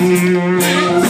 you. Mm.